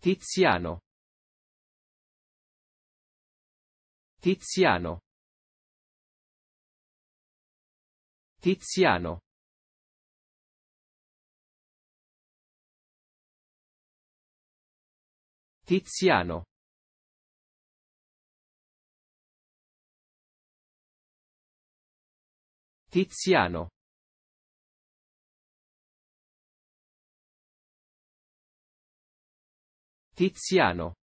Tiziano. Tiziano. Tiziano. Tiziano. Tiziano. Tiziano.